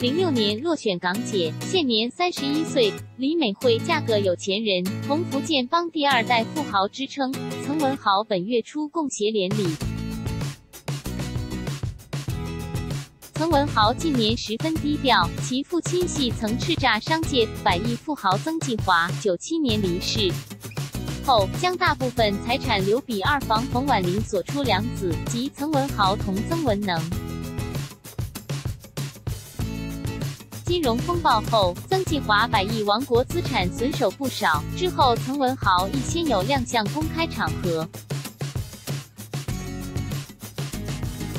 零六年落选港姐，现年三十一岁。李美惠嫁个有钱人，同福建帮第二代富豪之称。曾文豪本月初共携连理。曾文豪近年十分低调，其父亲系曾叱咤商界百亿富豪曾纪华，九七年离世后，将大部分财产留比二房冯婉玲所出两子，即曾文豪同曾文能。金融风暴后，曾纪华百亿王国资产损手不少，之后曾文豪亦先有亮相公开场合。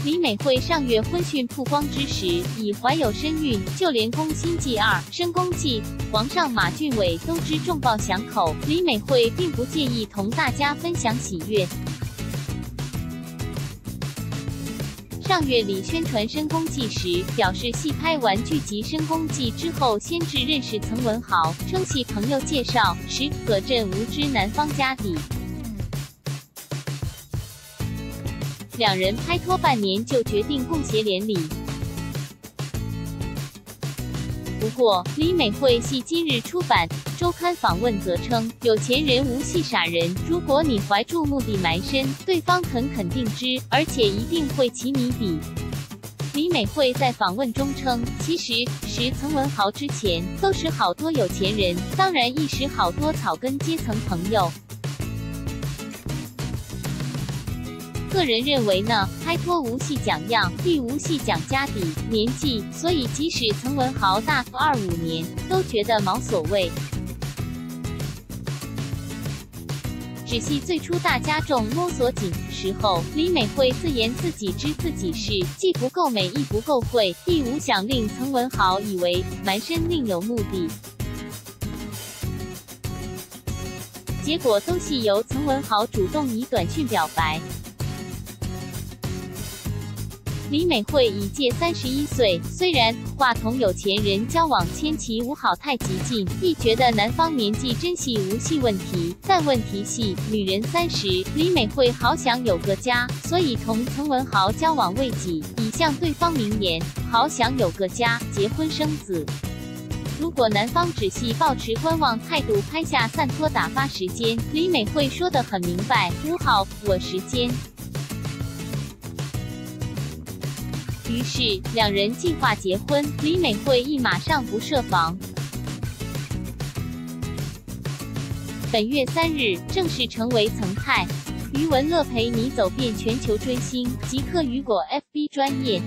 李美惠上月婚讯曝光之时，已怀有身孕，就连宫心计二、申宫记，皇上马俊伟都知重磅响口。李美惠并不介意同大家分享喜悦。上月里宣传深宫记时，表示戏拍完剧集深宫记之后，先至认识曾文豪，称系朋友介绍，时可朕无知男方家底。两人拍拖半年就决定共携连理。不过，李美惠系今日出版周刊访问则称，有钱人无戏傻人，如果你怀住目的埋身，对方肯肯定知，而且一定会起你底。李美惠在访问中称，其实识曾文豪之前，都是好多有钱人，当然亦识好多草根阶层朋友。个人认为呢，拍拖无戏讲样，必无戏讲家底、年纪，所以即使曾文豪大二五年，都觉得毛所谓。只系最初大家众摸索紧时候，李美惠自言自己知自己是既不够美，亦不够会，亦无想令曾文豪以为埋身另有目的。结果都系由曾文豪主动以短讯表白。李美惠已届三十一岁，虽然话同有钱人交往千奇无好太极进，亦觉得男方年纪真系无系问题，但问题系女人三十，李美惠好想有个家，所以同曾文豪交往未几，已向对方明言好想有个家，结婚生子。如果男方只系保持观望态度，拍下散拖打发时间，李美惠说得很明白，不好我时间。于是两人计划结婚，李美惠亦马上不设防。本月三日正式成为曾派，余文乐陪你走遍全球追星，即刻雨果 FB 专业。